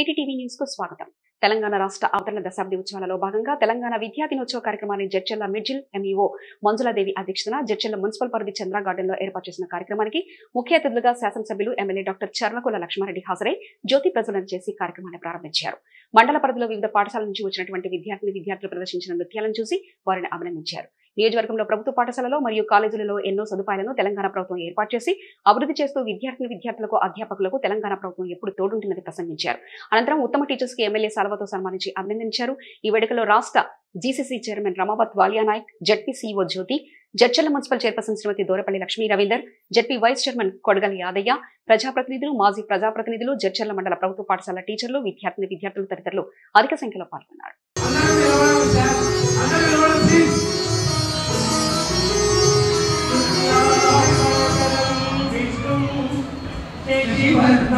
City TV న్యూస్కు స్వాగతం. తెలంగాణ రాష్ట్ర అవతరణ దశాబ్ది ఉత్సవాలలో భాగంగా తెలంగాణ విద్యా దినోత్సవ కార్యక్రమాన్ని జడ్చెల్ల మిడ్జిల్ ఎంఈఓ మంజులాదేవి అధ్యక్షతన జడ్చెల్ల మున్సిపల్ పరిధి చంద్ర గార్డెన్లో ఏర్పాటు చేసిన కార్యక్రమానికి ముఖ్య అతిథులుగా శాసనసభ్యులు ఎమ్మెల్యే డాక్టర్ చర్లకుల లక్ష్మారెడ్డి హాజరై జ్యోతి ప్రజ్వలన చేసి కార్యక్రమాన్ని ప్రారంభించారు. మండల పరిధిలో వివిధ పాఠశాల నుంచి వచ్చినటువంటి విద్యార్థిని విద్యార్థులు ప్రదర్శించిన నృత్యాలను చూసి వారిని అభినందించారు. నియోజకవర్గంలో ప్రభుత్వ పాఠశాలలో మరియు కాలేజీలలో ఎన్నో సదుపాయాలను తెలంగాణ ప్రభుత్వం ఏర్పాటు చేసి అభివృద్ధి చేస్తూ విద్యార్థిని విద్యార్థులకు అధ్యాపకులకు తెలంగాణ ప్రభుత్వం ఎప్పుడు తోడుంటుందని ప్రసంగించారు. అనంతరం ఉత్తమ టీచర్స్కి ఎమ్మెల్యే సాల్వతో సన్మానించి అభినందించారు. ఈ వేడుకలో రాష్ట్ర GCC chairman Ramavath Valiya Nayak ZP CEO Jyothi Jadcherla municipal chairperson Srimati Durapalli Lakshmi Ravinder ZP vice chairman Kodagali Yadaiah ప్రజాప్రతినిధులు మాజీ ప్రజాప్రతినిధులు జడ్చల్ల మండల ప్రభుత్వ పాఠశాల టీచర్లు విద్యార్థిని విద్యార్థులు తదితరులు అధిక సంఖ్యలో పాల్గొన్నారు.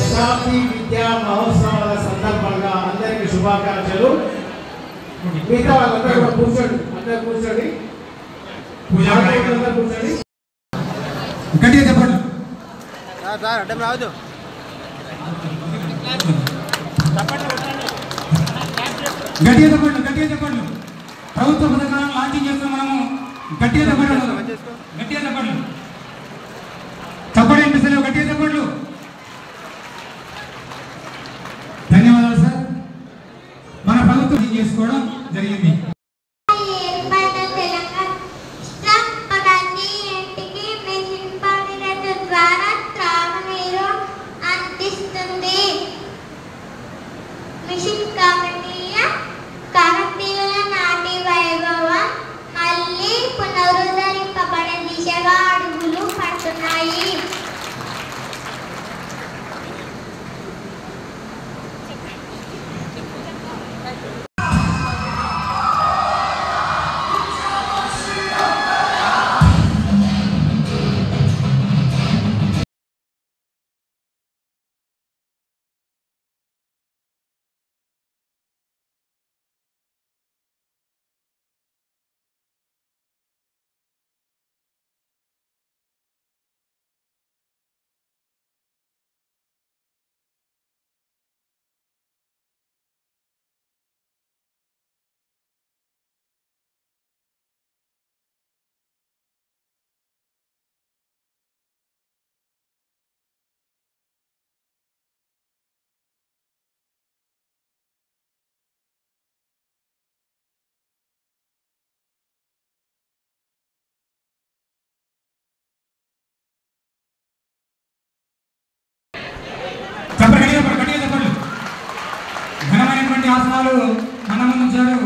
శతాబ్ది విద్యా మహోత్సవాల సందర్భంగా అందరికీ శుభాకాంక్షలు. మిగతా వాళ్ళందరూ కూడా కూర్చోండి. అందరూ కూర్చోండి. అందరూ కూర్చోండి. గట్టిగా చెప్పండి. సార్ సార్ అడ్డం రావద్దు. గట్టిగా చెప్పండి గట్టిగా చెప్పండి. ప్రభుత్వ పథకాలను లాంచింగ్ చేస్తాం మనము గట్టిగా చెప్పండి. గట్టిగా చెప్పండి ఎంపీసీలో గట్టిగా చెప్పండి ధన్యవాదాలు సార్ మన ప్రభుత్వం చేసుకోవడం జరిగింది. మిషన్ కా చెప్పండి ఆసనాలు మన ముందు ఉంచారు